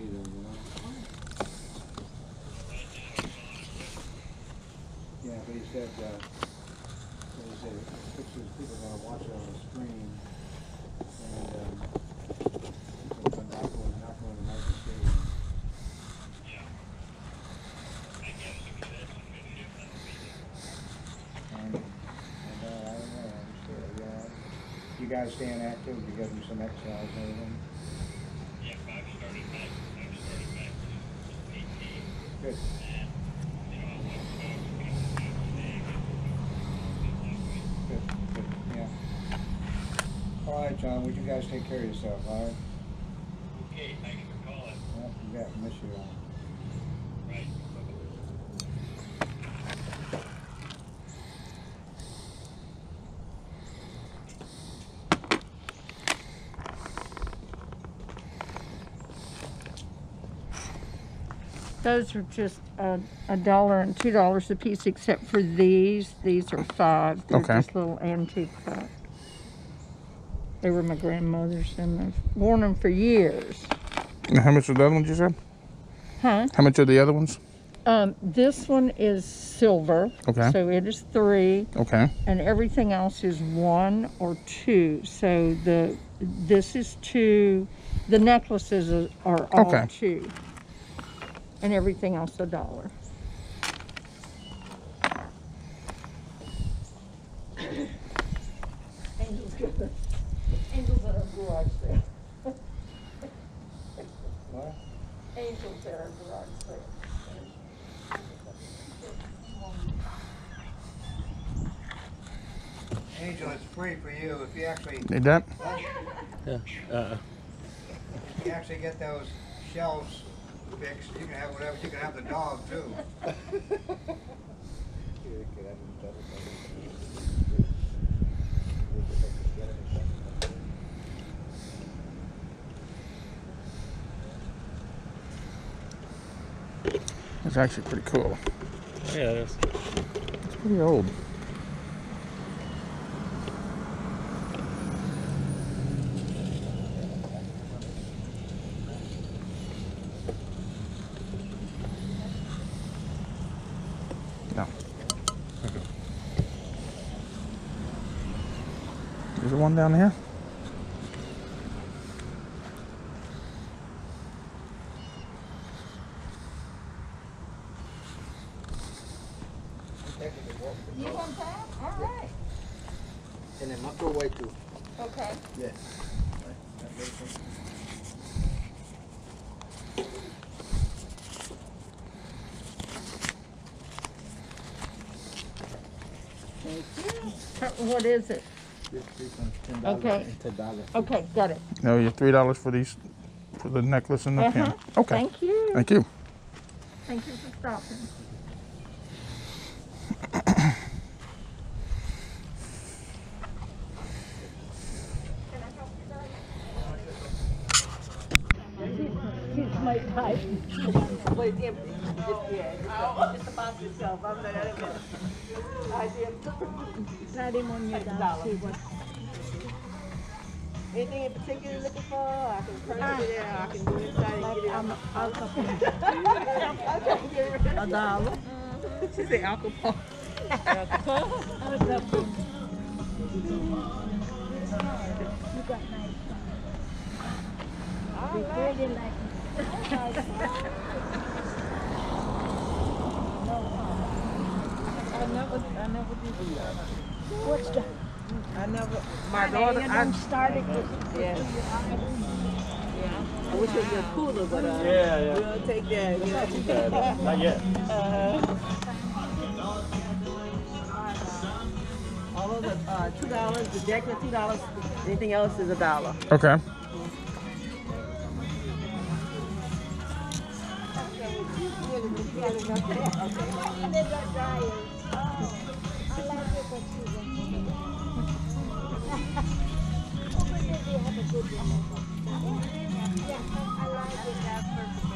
either, you know? Yeah, but he said, uh, he said, pictures, people are gonna watch it on the screen. And, um, he said, but not going, not going to Nike Stadium. And, and, uh, I don't know, I'm still, yeah. You guys staying active, you gotta do some exercise and everything? Good. Good, good, yeah. All right, John, would you guys take care of yourself, all right? Okay, thank you for calling. Yeah, you bet, miss you. Those are just a, a dollar and two dollars a piece, except for these. These are five. They're Okay. just little antique cups. They were my grandmother's, and I've worn them for years. And how much are the other ones you said? Huh? How much are the other ones? Um, this one is silver. Okay. So it is three, Okay. and everything else is one or two. So the this is two. The necklaces are, are all Okay. two, and everything else a dollar. Angels at our garage sale. What? Angels at our garage sale. Angel, it's free for you if you actually, Need that? Uh, if you actually get those shelves fixed, you can have whatever, you can have the dog too. It's actually pretty cool. yeah, it is. It's pretty old. No. Is there one down here? You want that? All right. And then microwave too. Okay. Yes. What is it? Okay. Okay, got it. No, you're three dollars for these, for the necklace and the Uh-huh. pin. Okay. Thank you. Thank you. Thank you for stopping. She's my type. But it's empty. Just, yeah, just, just about yourself. I'm not at it. I did. Try them on your dog. See what. Anything in particular you're looking for? I can turn it ah. there. I can go inside and get it. I'm, I'll stop A dollar. She said alcohol. I'll stop in. You What's the? I never. My daughter. I started. Yeah. Yeah. I wish it was cooler, but uh, yeah, yeah. we'll take that. You know? Not yet. Uh, all of the uh, two dollars. The deck is two dollars. Anything else is a dollar. Okay. I like it.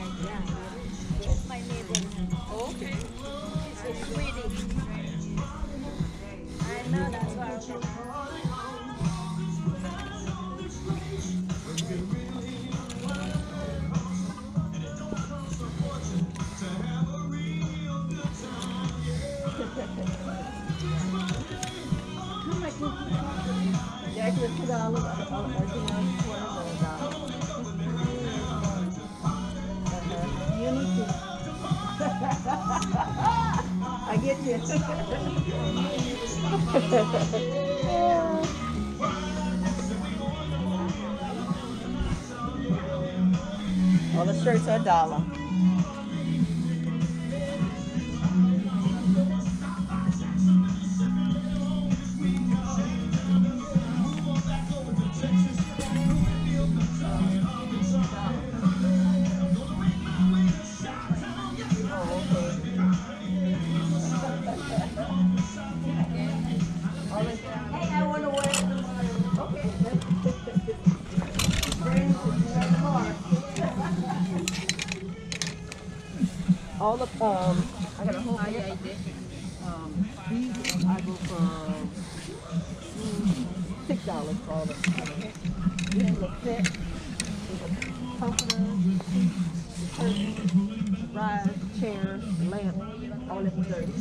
All the shirts are a dollar. All the, um, I got a whole bag. Um, these, I go for mm, six dollars for all of them. This is a set, with a comforter, the curtain, rise, chair, lamp, all at thirty.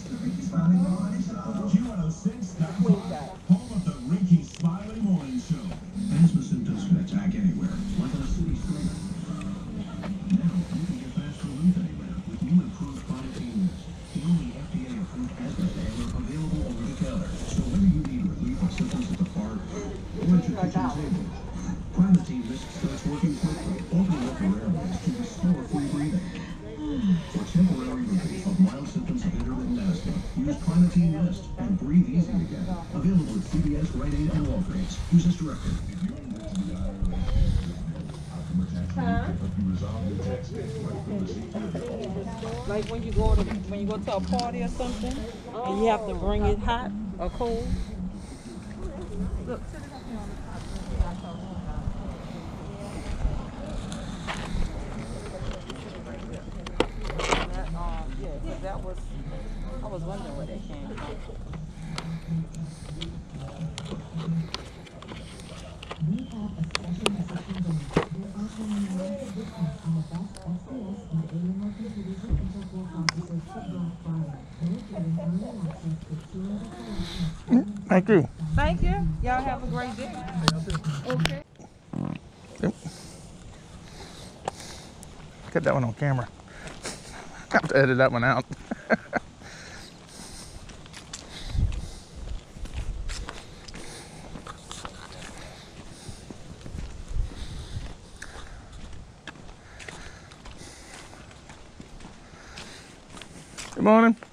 At your kitchen table, Mist starts working quickly, your airways to restore free breathing. For temporary relief of mild symptoms of intermittent asthma, use Primatene Mist and breathe easy again. Available at CVS, Rite Aid, and Walgreens. Use as directed. Like when you go to when you go to a party or something, and you have to bring it hot or cold. Look. That, um, yeah, 'cause that was. I was wondering where that came from. Thank you. Thank you. Y'all have a great day. Okay. Yep. Get that one on camera. have to edit that one out. Good morning.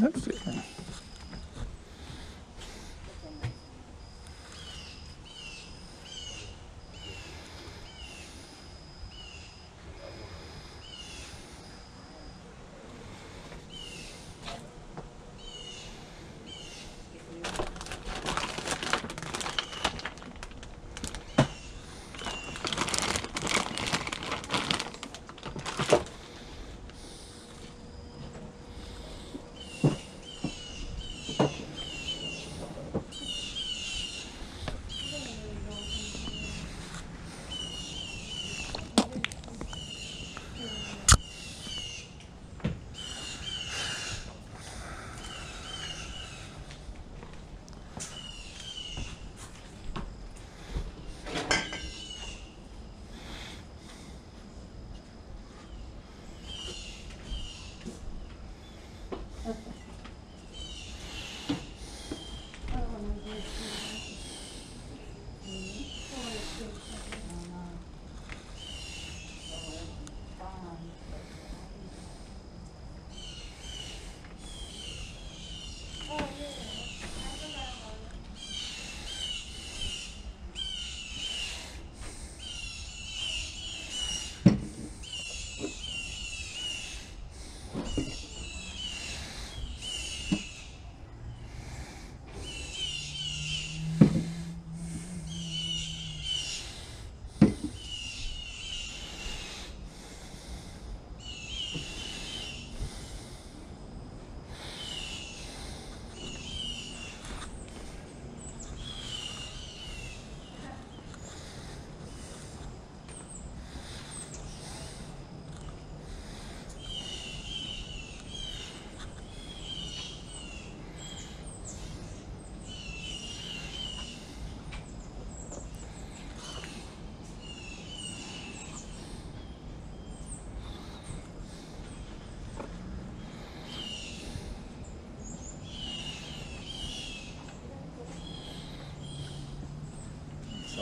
Let's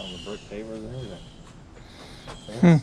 All the brick pavers and everything. Hmm.